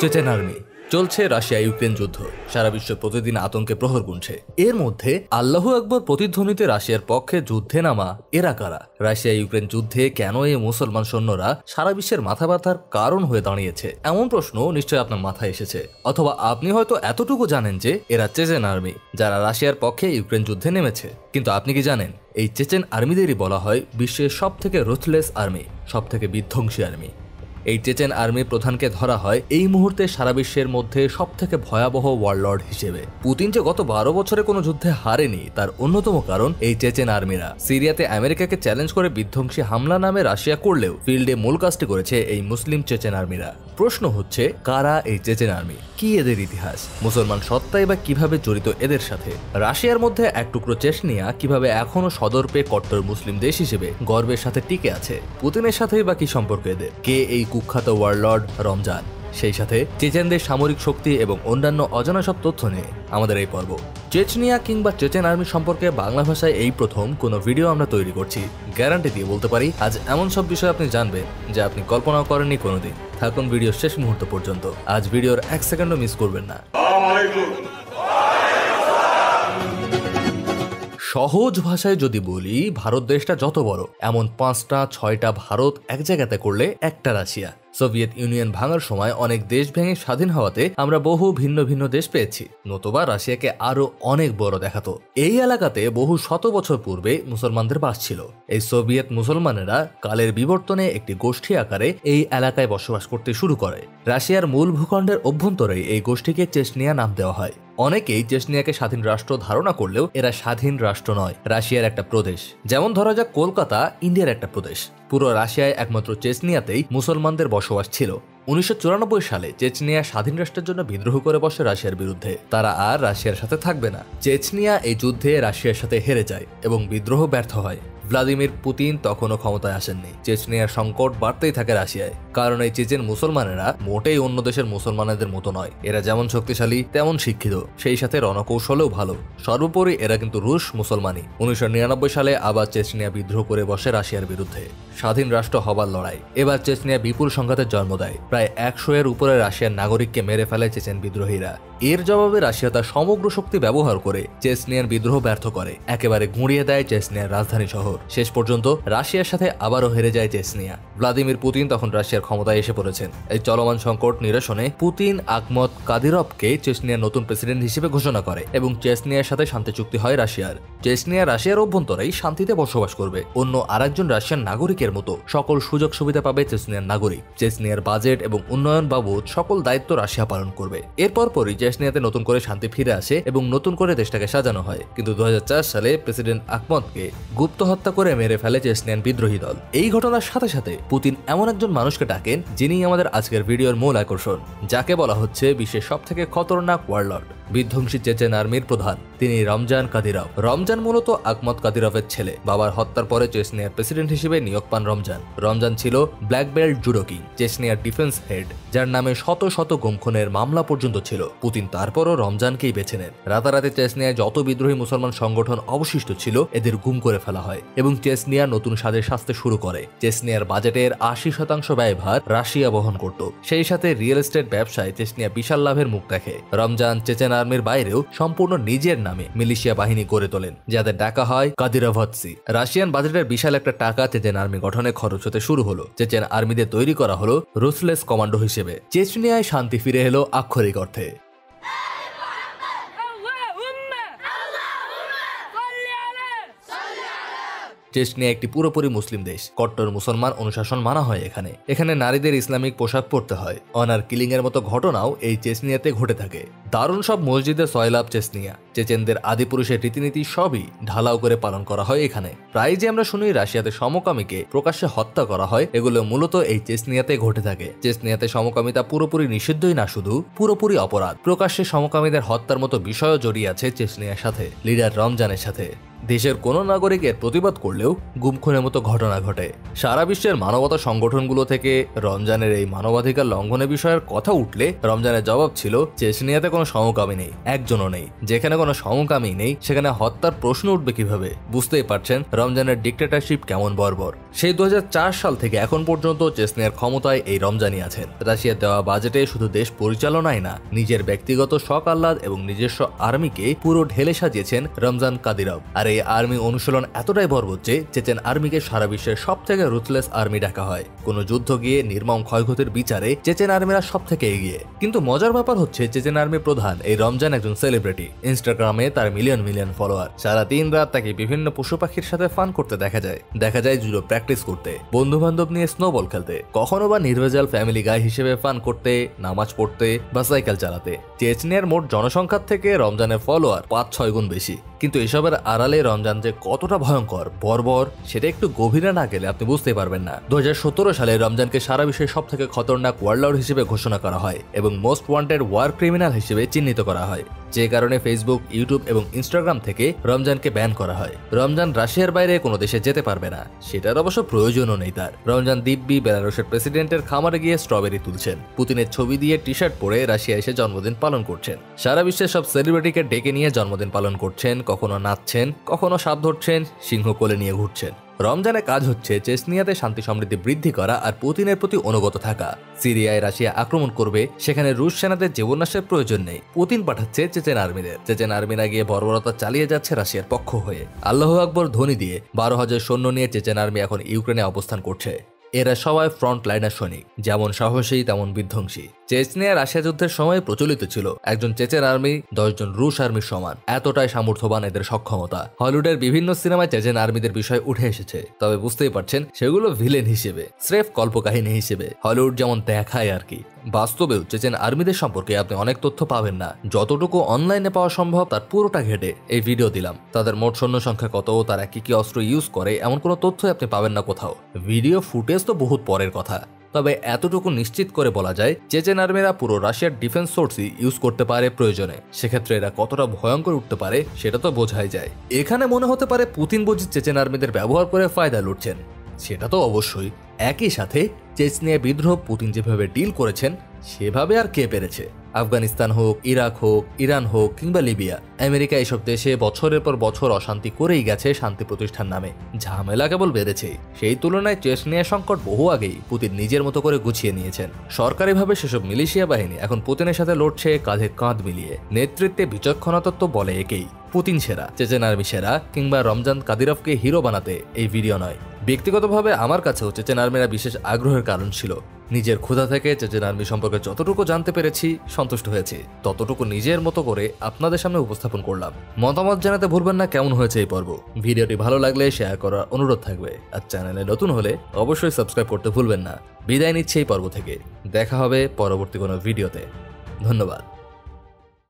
Chechen army. চলছে Russia Ukraine যুদ্ধ। সারা বিশ্ব প্রতিদিন আতঙ্কে প্রহর গুনছে। এর মধ্যে আল্লাহ আকবর প্রতিধ্বনিতে রাশিয়ার পক্ষে যুদ্ধে নামা এরা কারা? রাশিয়া ইউক্রেন যুদ্ধে কেন এই মুসলমান সৈন্যরা সারা বিশ্বের মাথা ব্যথার কারণ হয়ে দাঁড়িয়েছে? এমন প্রশ্ন নিশ্চয়ই আপনার মাথায় এসেছে। অথবা আপনি হয়তো এতটুকু জানেন যে এরা চেচেন আর্মি, যারা রাশিয়ার পক্ষে ইউক্রেন যুদ্ধে নেমেছে। কিন্তু আপনি কি জানেন? এই চেচেন আর্মিদেরই বলা হয় বিশ্বের সব থেকে রুথলেস আর্মি সব থেকে বিধ্বংসী আর্মি এই চেচেন আর্মি প্রধানকে ধরা হয় এই মুহূর্তে সারা বিশ্বের মধ্যে সব থেকে ভয়াবহ ওয়ার্ল্ড হিসেবে। পুতিন যে গত বারো বছরে কোনো যুদ্ধে হারেনি, তার অন্যতম কারণ এই চেচেন আর্মিরা সিরিয়াতে আমেরিকাকে চ্যালেঞ্জ করে বিধ্বংসী হামলা নামে রাশিয়া করলেও ফিল্ডে মূল কাজটি করেছে এই মুসলিম চেচেন আর্মিরা প্রশ্ন হচ্ছে, কারা এই চেচেন আর্মি? কি এদের ইতিহাস? মুসলমান সত্তাই বা কীভাবে জড়িত এদের সাথে? রাশিয়ার মধ্যে এক টুকরো চেচনিয়া কীভাবে এখনও সদর্পে কট্টর মুসলিম দেশ হিসেবে গর্বের সাথে টিকে আছে? পুতিনের সাথেই বা কি সম্পর্ক এদের? কে এই কুখ্যাত ওয়ার্ল্ড রমজান? সেই সাথে চেচেনদের সামরিক শক্তি এবং অন্যান্য অজানা সব তথ্য নিয়ে আমাদের এই পর্ব। চেচনিয়া কিংবা চেচেন আর্মি সম্পর্কে বাংলা ভাষায় এই প্রথম কোনো ভিডিও আমরা তৈরি করছি। গ্যারান্টি দিয়ে বলতে পারি, আজ এমন সব বিষয় আপনি জানবেন, যা আপনি কল্পনাও করেননি কোনোদিন। থাকুন ভিডিও শেষ মুহূর্ত পর্যন্ত। আজ ভিডিওর এক সেকেন্ডও মিস করবেন না। সহজ ভাষায় যদি বলি, ভারত দেশটা যত বড়, এমন পাঁচটা, ছয়টা ভারত এক জায়গাতে করলে একটা রাশিয়া। সোভিয়েত ইউনিয়ন ভাঙার সময় অনেক দেশ ভেঙে স্বাধীন হওয়াতে আমরা বহু ভিন্ন ভিন্ন দেশ পেয়েছি। নতুবা রাশিয়াকে আরও অনেক বড় দেখাতো। এই এলাকাতে বহু শত বছর পূর্বে মুসলমানদের বাস ছিল। এই সোভিয়েত মুসলমানেরা কালের বিবর্তনে একটি গোষ্ঠী আকারে এই এলাকায় বসবাস করতে শুরু করে। রাশিয়ার মূল ভূখণ্ডের অভ্যন্তরে এই গোষ্ঠীকে চেসনিয়া নাম দেওয়া হয়। অনেকেই চেসনিয়াকে স্বাধীন রাষ্ট্র ধারণা করলেও এরা স্বাধীন রাষ্ট্র নয়, রাশিয়ার একটা প্রদেশ। যেমন ধরা যাক কলকাতা, ইন্ডিয়ার একটা প্রদেশ। পুরো রাশিয়ায় একমাত্র চেচনিয়াতেই মুসলমানদের বসবাস ছিল। উনিশশো চুরানব্বই সালে চেচনিয়া স্বাধীন রাষ্ট্রের জন্য বিদ্রোহ করে বসে রাশিয়ার বিরুদ্ধে। তারা আর রাশিয়ার সাথে থাকবে না। চেচনিয়া এই যুদ্ধে রাশিয়ার সাথে হেরে যায় এবং বিদ্রোহ ব্যর্থ হয়। ভ্লাদিমির পুতিন তখনও ক্ষমতায় আসেননি। চেচনিয়ার সংকট বাড়তেই থাকে রাশিয়ায়। কারণ এই চেচেন মুসলমানেরা মোটেই অন্য দেশের মুসলমানদের মতো নয়। এরা যেমন শক্তিশালী, তেমন শিক্ষিত। সেই সাথে রণকৌশলেও ভালো। সর্বোপরি এরা কিন্তু রুশ মুসলমানই। উনিশশো নিরানব্বই সালে আবার চেচনিয়া বিদ্রোহ করে বসে রাশিয়ার বিরুদ্ধে। স্বাধীন রাষ্ট্র হবার লড়াই। এবার চেচনিয়া বিপুল সংঘাতের জন্ম দেয়। প্রায় একশো এর উপরে রাশিয়ার নাগরিককে মেরে ফেলে চেচেন বিদ্রোহীরা। এর জবাবে রাশিয়া তার সমগ্র শক্তি ব্যবহার করে চেসনিয়ার বিদ্রোহ ব্যর্থ করে, একেবারে গুঁড়িয়ে দেয় চেসনিয়ার রাজধানী শহর। শেষ পর্যন্ত রাশিয়ার সাথে আবারও হেরে যায় চেসনিয়া। ভ্লাদিমির পুতিন তখন রাশিয়ার ক্ষমতায় এসে পড়েছেন। এই চলমান সংকট নিরসনে পুতিন আকমত কাদিরভকে চেসনিয়ার নতুন প্রেসিডেন্ট হিসেবে ঘোষণা করে এবং চেসনিয়ার সাথে শান্তি চুক্তি হয় রাশিয়ার। চেসনিয়া রাশিয়ার অভ্যন্তরেই শান্তিতে বসবাস করবে। অন্য আরেকজন রাশিয়ান নাগরিকের মতো সকল সুযোগ সুবিধা পাবে চেসনিয়ার নাগরিক। চেসনিয়ার বাজেট এবং উন্নয়ন বাবদ সকল দায়িত্ব রাশিয়া পালন করবে। এরপর পরই চেসনিয়াতে নতুন করে শান্তি ফিরে আসে এবং নতুন করে দেশটাকে সাজানো হয়। কিন্তু দু হাজার চার সালে প্রেসিডেন্ট আকমদকে গুপ্ত হত্যা করে মেরে ফেলে চেসনিয়ান বিদ্রোহী দল। এই ঘটনার সাথে সাথে পুতিন এমন একজন মানুষকে ডাকেন যিনি আমাদের আজকের ভিডিওর মূল আকর্ষণ, যাকে বলা হচ্ছে বিশ্বের সব থেকে খতরনাক ওয়ার্লড বিধ্বংসী চেচেন আর্মির প্রধান। তিনি রমজান কাদিরভ রমজান মূলত আকমত কাদিরভের ছেলে। বাবার হত্যার পরে চেসনিয়ার প্রেসিডেন্ট হিসেবে নিয়োগ পান রমজান। রমজান ছিল ব্ল্যাক বেল্ট জুডো কিং চেসনিয়ার ডিফেন্স হেড, যার নামে শত শত গুমখনের মামলা পর্যন্ত ছিল। পুতিন তারপরও রমজানকেই বেছে নেন। রাতারাতি চেসনিয়ায় যত বিদ্রোহী মুসলমান সংগঠন অবশিষ্ট ছিল, এদের গুম করে ফেলা হয় এবং চেসনিয়া নতুন সাজে সাজতে শুরু করে। চেসনিয়ার বাজেটের আশি শতাংশ ব্যয়ভার রাশিয়া বহন করত। সেই সাথে রিয়েল এস্টেট ব্যবসায় চেসনিয়া বিশাল লাভের মুখ দেখে। রমজান, চেচেন আর্মির বাইরেও সম্পূর্ণ নিজের নামে মিলিশিয়া বাহিনী গড়ে তোলেন, যাদের ডাকা হয় কাদিরাভৎসি। রাশিয়ান বাজেটের বিশাল একটা টাকা চেচেন আর্মি গঠনে খরচ হতে শুরু হলো। চেচেন আর্মিদের তৈরি করা হলো রুসলেস কমান্ডো হিসেবে। চেচনিয়ায় শান্তি ফিরে এলো আক্ষরিক অর্থে। চেচনিয়া একটি পুরোপুরি মুসলিম দেশ। কট্টর মুসলমান অনুশাসন মানা হয় এখানে। এখানে নারীদের ইসলামিক পোশাক পরতে হয়। অনার কিলিং এর মতো ঘটনাও এই চেচনিয়াতে ঘটে থাকে। দারুণ সব মসজিদে সয়লাভ চেচনিয়া চেচেনদের আদিপুরুষের রীতিনীতি সবই ঢালাও করে পালন করা হয় এখানে। প্রায় যে আমরা শুনি, রাশিয়াতে সমকামীকে প্রকাশ্যে হত্যা করা হয়, এগুলো মূলত এই চেচনিয়াতে ঘটে থাকে। চেচনিয়াতে সমকামিতা পুরোপুরি নিষিদ্ধই না শুধু, পুরোপুরি অপরাধ। প্রকাশ্যে সমকামীদের হত্যার মতো বিষয়ও জড়িয়ে আছে চেচনিয়ার সাথে, লিডার রমজানের সাথে। দেশের কোনো নাগরিকের প্রতিবাদ করলেও গুমখুনের মতো ঘটনা ঘটে। সারা বিশ্বের মানবতা সংগঠনগুলো থেকে রমজানের এই মানবাধিকার লঙ্ঘনের বিষয়ের কথা উঠলে রমজানের জবাব ছিল, চেচনিয়াতে কোনো সমকামী নেই, একজনও নেই। যেখানে কোনো সমকামী নেই, সেখানে হত্যার প্রশ্ন উঠবে কীভাবে? বুঝতেই পারছেন রমজানের ডিক্টেটারশিপ কেমন বর্বর। সেই দু হাজার চার সাল থেকে এখন পর্যন্ত চেসনিয়ার ক্ষমতায় এই রমজানি আছেন। রাশিয়ার দেওয়া বাজেটে শুধু দেশ পরিচালনায় না, নিজের ব্যক্তিগত শখ আহ্লাদ এবং নিজস্ব আর্মিকে পুরো ঢেলে সাজিয়েছেন রমজান কাদিরভ। আর এই আর্মি অনুশীলন এতটাই বর্বর যে চেচেন আর্মিকে সারা বিশ্বের সব থেকে রুথলেস আর্মি ডাকা হয়। কোনো যুদ্ধ গিয়ে নির্মম ক্ষয়ক্ষতির বিচারে চেচেন আর্মিরা সব থেকে এগিয়ে। কিন্তু মজার ব্যাপার হচ্ছে চেচেন আর্মি প্রধান এই রমজান একজন সেলিব্রিটি ইনস্টাগ্রামে তার মিলিয়ন মিলিয়ন ফলোয়ার সারা দিন রাত তাকে বিভিন্ন পশু পাখির সাথে ফান করতে দেখা যায়। দেখা যায় জুডো প্র্যাকটিস করতে বন্ধু বান্ধব নিয়ে স্নোবল খেলতে, কখনো বা নির্ভেজাল ফ্যামিলি গাই হিসেবে ফান করতে, নামাজ পড়তে বা সাইকেল চালাতে। চেচনিয়ার মোট জনসংখ্যার থেকে রমজানের ফলোয়ার পাঁচ ছয় গুণ বেশি। কিন্তু এসবের আড়ালে রমজান যে কতটা ভয়ঙ্কর, বর্বর, সেটা একটু গভীরে না গেলে আপনি বুঝতে পারবেন না। দু হাজার সতেরো সালে রমজানকে সারা বিশ্বের সব থেকে খতরনাক ওয়ার্ল্ড হিসেবে ঘোষণা করা হয় এবং মোস্ট ওয়ান্টেড ওয়ার ক্রিমিনাল হিসেবে চিহ্নিত করা হয়। যে কারণে ফেসবুক ইউটিউব এবং ইনস্টাগ্রাম থেকে রমজানকে ব্যান করা হয়। রমজান রাশিয়ার বাইরে কোনো দেশে যেতে পারবে না। সেটার অবশ্য প্রয়োজনও নেই তার। রমজান দিব্যি বেলারুশের প্রেসিডেন্টের খামারে গিয়ে স্ট্রবেরি তুলছেন। পুতিনের ছবি দিয়ে টি শার্ট পরে রাশিয়া এসে জন্মদিন পালন করছেন। সারা বিশ্বের সব সেলিব্রিটিকে ডেকে নিয়ে জন্মদিন পালন করছেন, কখনো নাচছেন, কখনো সাপ ধরছেন, সিংহ কোলে নিয়ে ঘুরছেন। রমজানে কাজ হচ্ছে চেসনিয়াতে শান্তি সমৃদ্ধি বৃদ্ধি করা আর পুতিনের প্রতি অনুগত থাকা। সিরিয়ায় রাশিয়া আক্রমণ করবে, সেখানে রুশ সেনাদের জীবনাশের প্রয়োজন নেই। পুতিন পাঠাচ্ছে চেচেন আর্মিদের। চেচেন আর্মিরা গিয়ে বর্বরতা চালিয়ে যাচ্ছে রাশিয়ার পক্ষ হয়ে। আল্লাহ আকবর ধ্বনি দিয়ে বারো হাজার সৈন্য নিয়ে চেচেন আর্মি এখন ইউক্রেনে অবস্থান করছে। এরা সবাই ফ্রন্ট লাইনার সৈনিক। যেমন সাহসী, তেমন বিধ্বংসী। চেচনিয়া রাশিয়া যুদ্ধের সময় প্রচলিত ছিল। একজন চেচের আর্মি, দশজন রুশ আর্মির সমান। এতটাই সামর্থ্যবান এদের সক্ষমতা। হলিউডের বিভিন্ন সিনেমায় চেচেন আর্মিদের বিষয় উঠে এসেছে। তবে বুঝতেই পারছেন, সেগুলো ভিলেন হিসেবে, স্রেফ কল্পকাহিনী হিসেবে। হলিউড যেমন দেখায় আর কি। বাস্তবেও চেচেন আর্মিদের সম্পর্কে আপনি অনেক তথ্য পাবেন না। যতটুকু অনলাইনে পাওয়া সম্ভব, তার পুরোটা ঘেটে এই ভিডিও দিলাম। তাদের মোট সৈন্য সংখ্যা কত তারা কি কি অস্ত্র ইউজ করে, এমন কোনো তথ্যই আপনি পাবেন না কোথাও। ভিডিও ফুটেজ তো বহুত পরের কথা। তবে এতটুকু নিশ্চিত করে বলা যায় চেচেন আর্মিরা পুরো রাশিয়ার ডিফেন্স সোর্সই ইউজ করতে পারে প্রয়োজনে। সেক্ষেত্রে এরা কতটা ভয়ঙ্কর উঠতে পারে, সেটা তো বোঝাই যায়। এখানে মনে হতে পারে পুতিন বুঝি চেচেন আর্মিদের ব্যবহার করে ফায়দা লুটছেন। সেটা তো অবশ্যই। একই সাথে চেচনিয়া বিদ্রোহ পুতিন যেভাবে ডিল করেছেন, সেভাবে আর কে পেরেছে? আফগানিস্তান হোক, ইরাক হোক, ইরান হোক কিংবা লিবিয়া, আমেরিকা এসব দেশে বছরের পর বছর অশান্তি করেই গেছে শান্তি প্রতিষ্ঠান নামে। ঝামেলা কেবল বেড়েছে। সেই তুলনায় চেচনিয়া সংকট বহু আগেই পুতিন নিজের মতো করে গুছিয়ে নিয়েছেন। সরকারিভাবে সেসব মিলিশিয়া বাহিনী এখন পুতিনের সাথে লড়ছে কাঁধে কাঁধ মিলিয়ে। নেতৃত্বে বিচক্ষণতত্ত্ব বলে একেই। পুতিন সেরা, চেচেন আর্মি সেরা কিংবা রমজান কাদিরভকে হিরো বানাতে এই ভিডিও নয়। ব্যক্তিগতভাবে আমার কাছেও চেচেন আর্মিরা বিশেষ আগ্রহের কারণ ছিল। নিজের ক্ষুধা থেকে চেচেন আর্মি সম্পর্কে যতটুকু জানতে পেরেছি, সন্তুষ্ট হয়েছি। ততটুকু নিজের মতো করে আপনাদের সামনে উপস্থাপন করলাম। মতামত জানাতে ভুলবেন না, কেমন হয়েছে এই পর্ব? ভিডিওটি ভালো লাগলে শেয়ার করার অনুরোধ থাকবে। আর চ্যানেলে নতুন হলে অবশ্যই সাবস্ক্রাইব করতে ভুলবেন না। বিদায় নিচ্ছে এই পর্ব থেকে। দেখা হবে পরবর্তী কোনো ভিডিওতে। ধন্যবাদ।